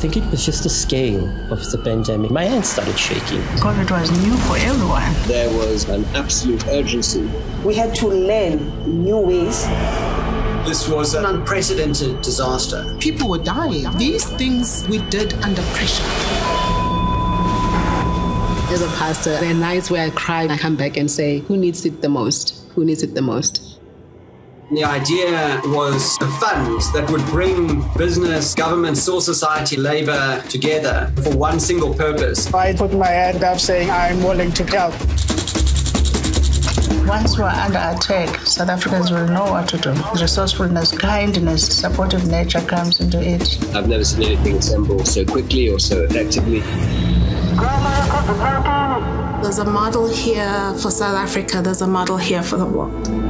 think it was just the scale of the pandemic. My hands started shaking. COVID was new for everyone. There was an absolute urgency. We had to learn new ways. This was an unprecedented disaster. People were dying. These things we did under pressure. As a pastor, there are nights where I cry and I come back and say, Who needs it the most? Who needs it the most? The idea was a fund that would bring business, government, civil society, labor together for one single purpose. I put my hand up saying I'm willing to help. Once we're under attack, South Africans will know what to do. Resourcefulness, kindness, supportive nature comes into it. I've never seen anything assemble so quickly or so effectively. There's a model here for South Africa, there's a model here for the world.